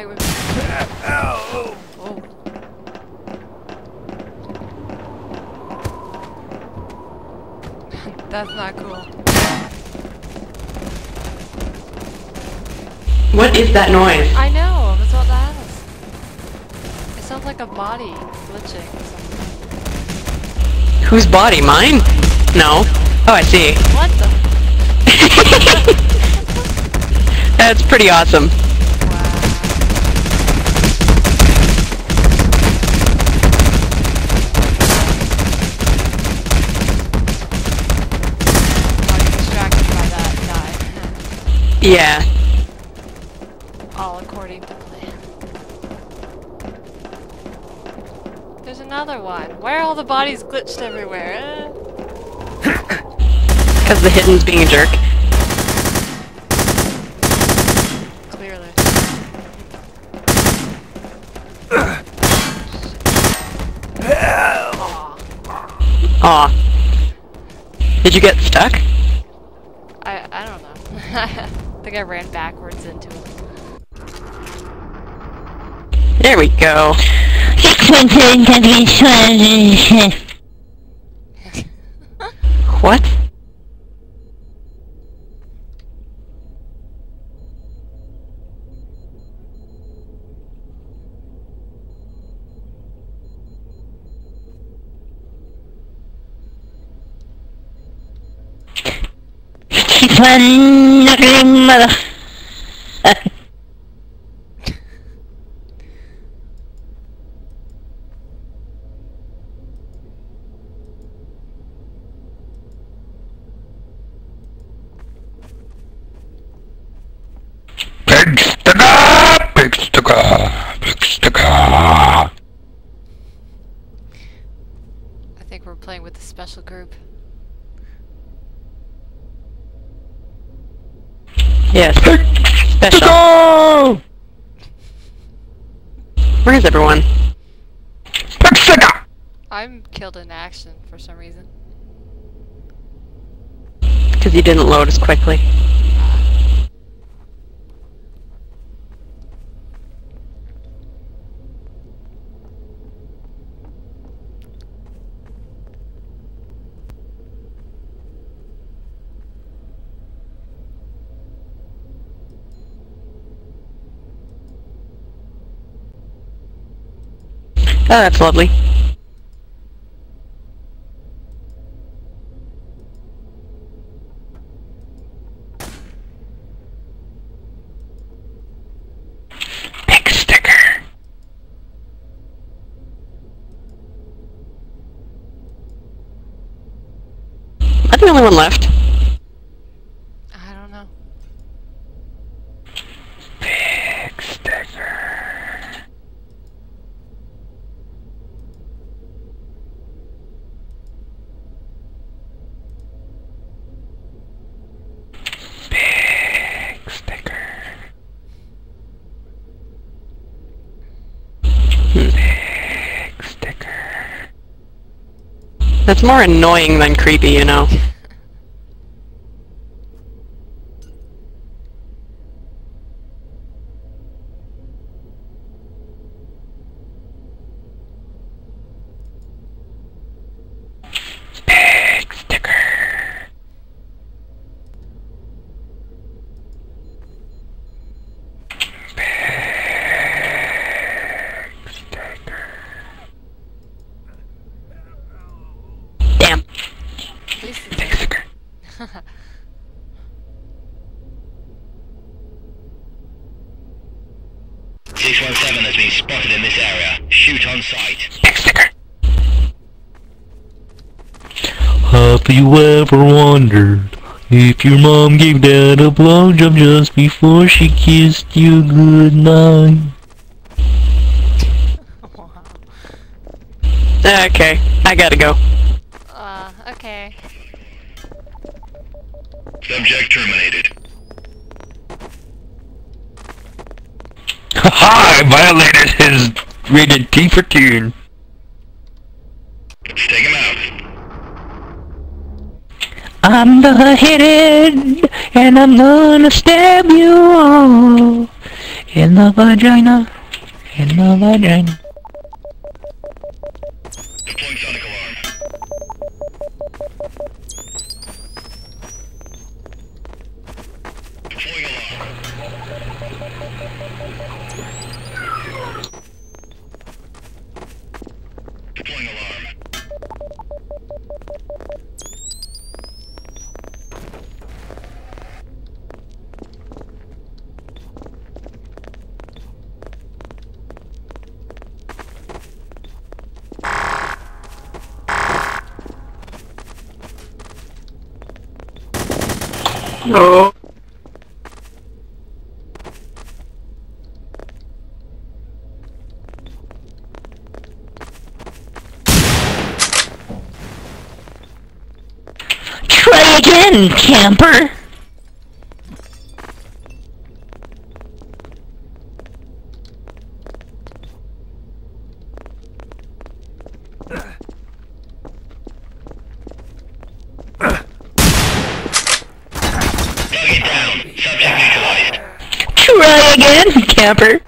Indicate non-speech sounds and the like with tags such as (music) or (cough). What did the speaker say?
Fortnite with me. Ow! Oh. That's not cool. What is that noise? I know, that's what that is. It sounds like a body glitching or something. Whose body? Mine? No. Oh, I see. What the? (laughs) That's pretty awesome. Wow. Are you distracted by that? Die. Yeah. All according to plan. There's another one. Why are all the bodies glitched everywhere? Eh? (laughs) Because the hidden's being a jerk. Clearly. Aw. Did you get stuck? I I don't know. (laughs) I think I ran backwards into it. There we go. What? Mother. Big sticker! I think we're playing with a special group. Yes. Special. Sticker! Where is everyone? Big! I'm killed in action for some reason. Because you didn't load as quickly. Oh, that's lovely. The only one left? I don't know. Big sticker! Big sticker! Big sticker! That's more annoying than creepy, you know. Six one seven has been spotted in this area. Shoot on sight. Big sticker! Have you ever wondered if your mom gave dad a blowjob just before she kissed you goodnight? wow. Okay, I gotta go. Uh, okay. Subject terminated. I violated his rated T for teen. Let's take him out. I'm the hidden, and I'm gonna stab you all. In the vagina. In the vagina. Deploying sonic alarm. No. Try again, camper! Target down. Subject neutralized. Try again, camper!